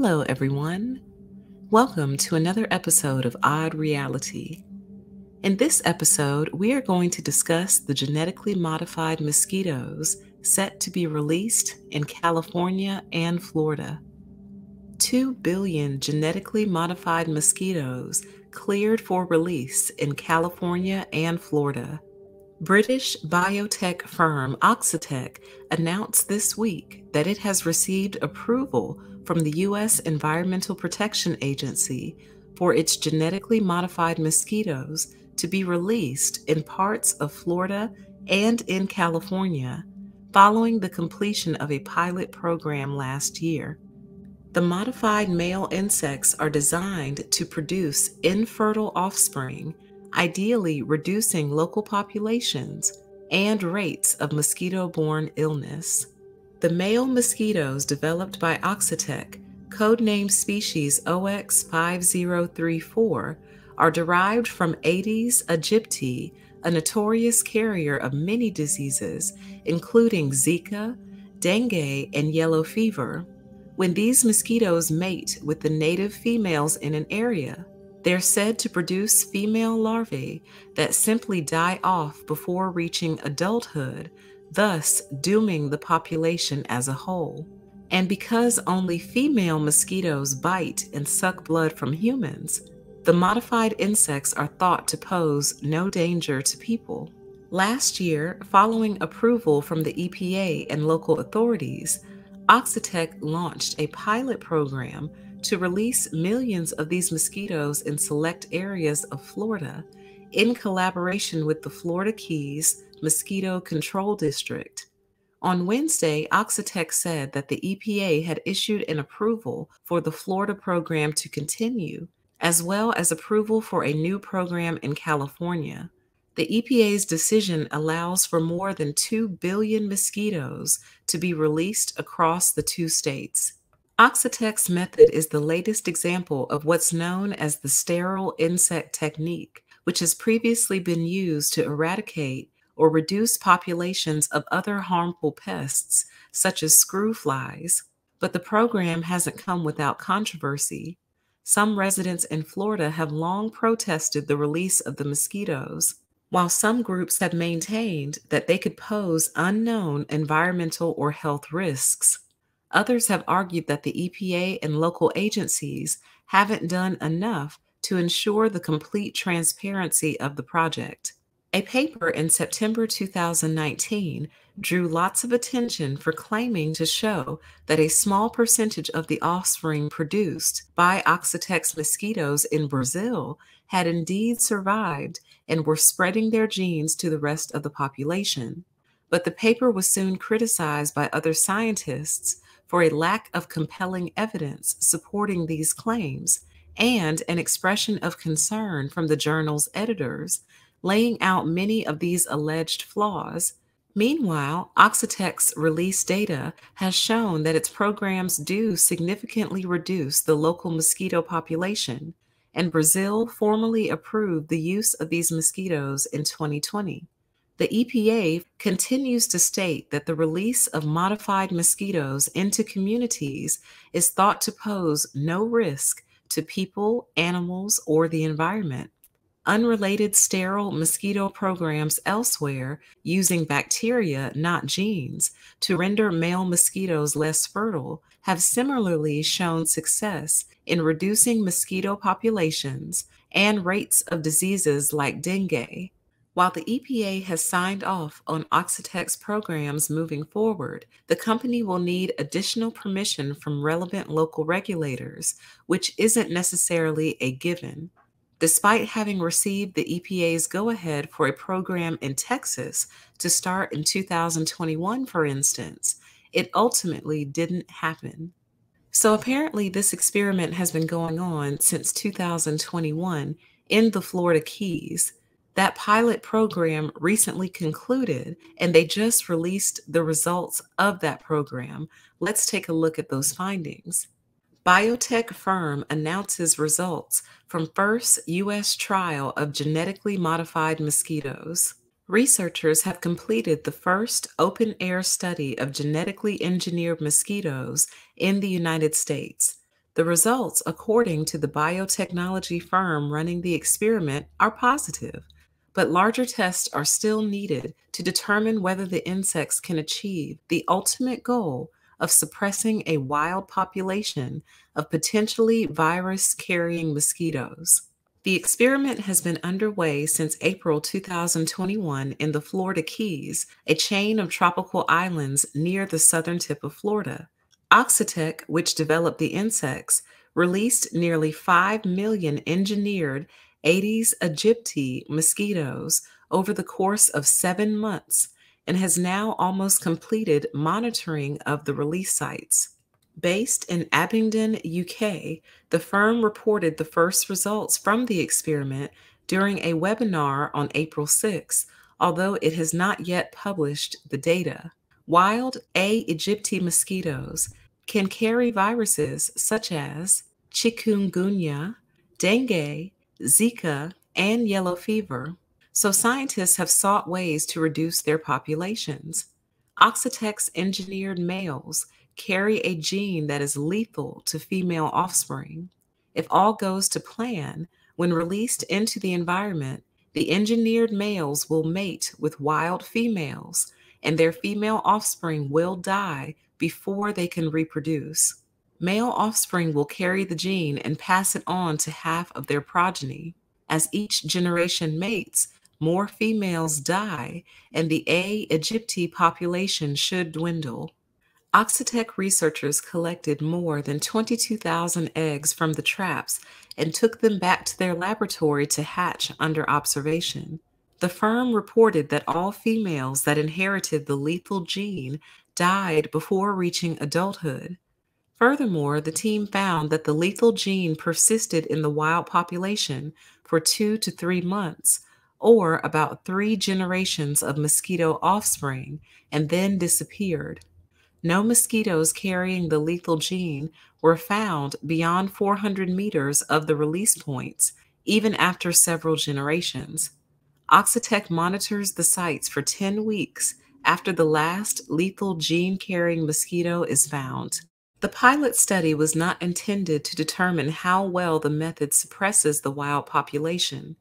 Hello, everyone. Welcome to another episode of Odd Reality. In this episode, we are going to discuss the genetically modified mosquitoes set to be released in California and Florida. 2 billion genetically modified mosquitoes cleared for release in California and Florida. British biotech firm Oxitec announced this week that it has received approval from the U.S. Environmental Protection Agency for its genetically modified mosquitoes to be released in parts of Florida and in California following the completion of a pilot program last year. The modified male insects are designed to produce infertile offspring ideally reducing local populations and rates of mosquito borne illness. The male mosquitoes developed by Oxitec, codenamed species OX5034, are derived from Aedes aegypti, a notorious carrier of many diseases, including Zika, dengue, and yellow fever. When these mosquitoes mate with the native females in an area, they're said to produce female larvae that simply die off before reaching adulthood, thus dooming the population as a whole. And because only female mosquitoes bite and suck blood from humans, the modified insects are thought to pose no danger to people. Last year, following approval from the EPA and local authorities, Oxitec launched a pilot program to release millions of these mosquitoes in select areas of Florida in collaboration with the Florida Keys Mosquito Control District. On Wednesday, Oxitec said that the EPA had issued an approval for the Florida program to continue, as well as approval for a new program in California. The EPA's decision allows for more than 2 billion mosquitoes to be released across the two states. Oxitec's method is the latest example of what's known as the sterile insect technique, which has previously been used to eradicate or reduce populations of other harmful pests, such as screw flies. But the program hasn't come without controversy. Some residents in Florida have long protested the release of the mosquitoes, while some groups have maintained that they could pose unknown environmental or health risks. Others have argued that the EPA and local agencies haven't done enough to ensure the complete transparency of the project. A paper in September 2019 drew lots of attention for claiming to show that a small percentage of the offspring produced by Oxitec's mosquitoes in Brazil had indeed survived and were spreading their genes to the rest of the population. But the paper was soon criticized by other scientists for a lack of compelling evidence supporting these claims and an expression of concern from the journal's editors, laying out many of these alleged flaws. Meanwhile, Oxitec's release data has shown that its programs do significantly reduce the local mosquito population, and Brazil formally approved the use of these mosquitoes in 2020. The EPA continues to state that the release of modified mosquitoes into communities is thought to pose no risk to people, animals, or the environment. Unrelated sterile mosquito programs elsewhere using bacteria, not genes, to render male mosquitoes less fertile have similarly shown success in reducing mosquito populations and rates of diseases like dengue. While the EPA has signed off on Oxitec's programs moving forward, the company will need additional permission from relevant local regulators, which isn't necessarily a given. Despite having received the EPA's go ahead for a program in Texas to start in 2021, for instance, it ultimately didn't happen. So apparently, this experiment has been going on since 2021 in the Florida Keys that pilot program recently concluded, and they just released the results of that program. Let's take a look at those findings. Biotech firm announces results from first U.S. trial of genetically modified mosquitoes. Researchers have completed the first open air study of genetically engineered mosquitoes in the United States. The results, according to the biotechnology firm running the experiment, are positive, but larger tests are still needed to determine whether the insects can achieve the ultimate goal of suppressing a wild population of potentially virus carrying mosquitoes. The experiment has been underway since April 2021 in the Florida Keys, a chain of tropical islands near the southern tip of Florida. Oxitec, which developed the insects, released nearly 5 million engineered Aedes aegypti mosquitoes over the course of seven months and has now almost completed monitoring of the release sites. Based in Abingdon, UK, the firm reported the first results from the experiment during a webinar on April 6, although it has not yet published the data. Wild A. aegypti mosquitoes can carry viruses such as chikungunya, dengue, Zika, and yellow fever, so scientists have sought ways to reduce their populations. Oxitec's engineered males carry a gene that is lethal to female offspring. If all goes to plan, when released into the environment, the engineered males will mate with wild females, and their female offspring will die before they can reproduce. Male offspring will carry the gene and pass it on to half of their progeny. As each generation mates, more females die, and the A. aegypti population should dwindle. Oxitec researchers collected more than 22,000 eggs from the traps and took them back to their laboratory to hatch under observation. The firm reported that all females that inherited the lethal gene died before reaching adulthood. Furthermore, the team found that the lethal gene persisted in the wild population for two to three months, or about three generations of mosquito offspring, and then disappeared. No mosquitoes carrying the lethal gene were found beyond 400 meters of the release points, even after several generations. Oxitec monitors the sites for 10 weeks after the last lethal gene carrying mosquito is found. The pilot study was not intended to determine how well the method suppresses the wild population.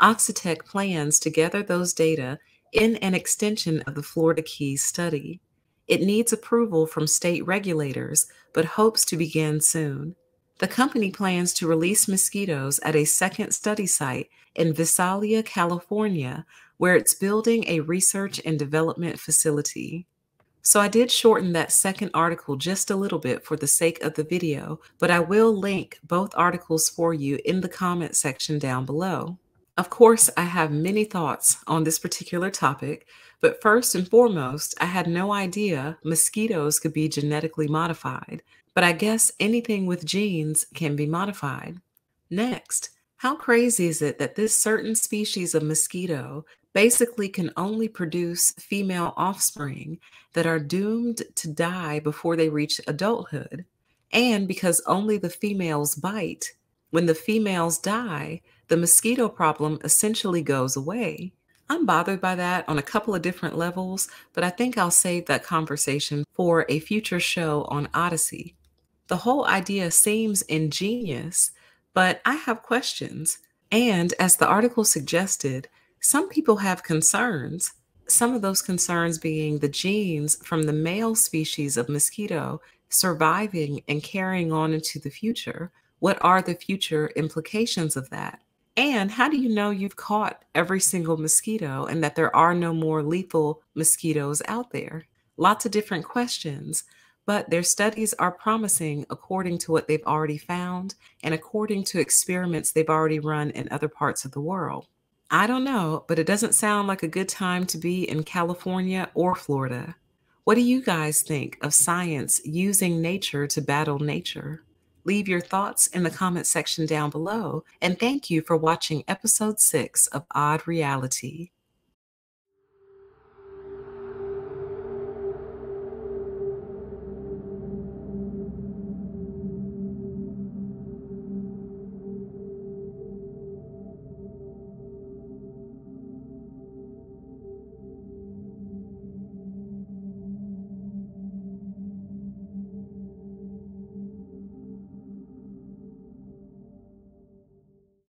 Oxitec plans to gather those data in an extension of the Florida Keys study. It needs approval from state regulators, but hopes to begin soon. The company plans to release mosquitoes at a second study site in Visalia, California, where it's building a research and development facility. So I did shorten that second article just a little bit for the sake of the video, but I will link both articles for you in the comment section down below. Of course, I have many thoughts on this particular topic, but first and foremost, I had no idea mosquitoes could be genetically modified, but I guess anything with genes can be modified. Next, how crazy is it that this certain species of mosquito basically can only produce female offspring that are doomed to die before they reach adulthood? And because only the females bite, when the females die, the mosquito problem essentially goes away. I'm bothered by that on a couple of different levels, but I think I'll save that conversation for a future show on Odyssey. The whole idea seems ingenious, but I have questions. And as the article suggested, some people have concerns. Some of those concerns being the genes from the male species of mosquito surviving and carrying on into the future. What are the future implications of that? And how do you know you've caught every single mosquito and that there are no more lethal mosquitoes out there? Lots of different questions, but their studies are promising according to what they've already found and according to experiments they've already run in other parts of the world. I don't know, but it doesn't sound like a good time to be in California or Florida. What do you guys think of science using nature to battle nature? Leave your thoughts in the comment section down below. And thank you for watching episode six of Odd Reality.